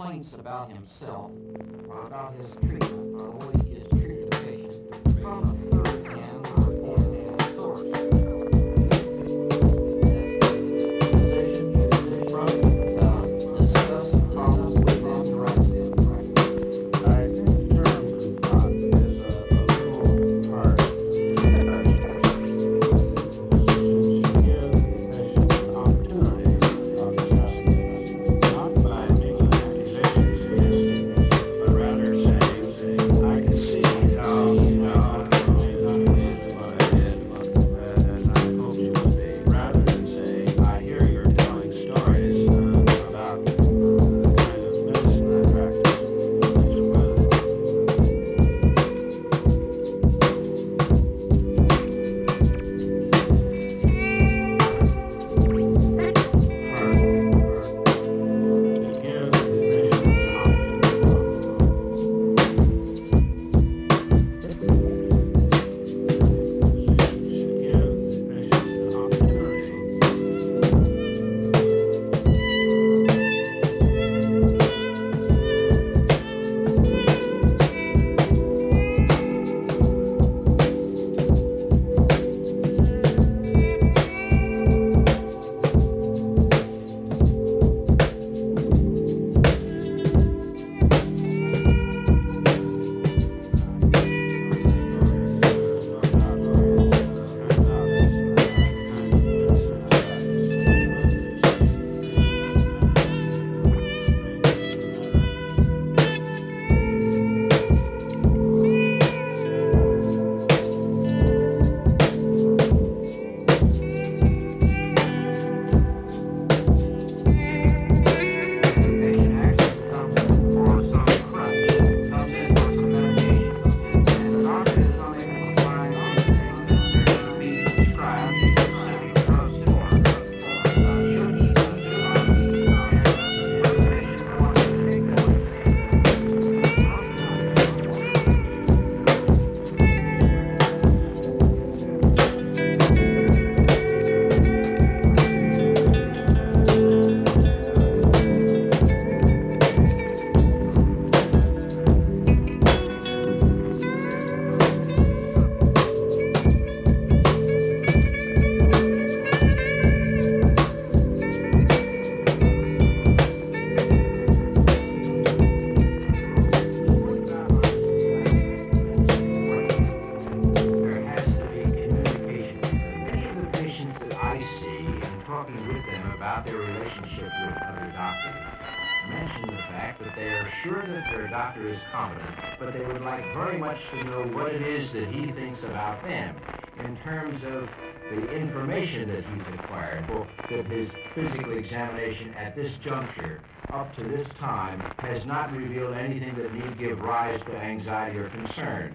complaints about himself or about his treatment or the way he has treated patient from a third hand about their relationship with other doctors mention the fact that they are sure that their doctor is competent, but they would like very much to know what it is that he thinks about them in terms of the information that he's acquired, both that his physical examination at this juncture up to this time has not revealed anything that need give rise to anxiety or concern.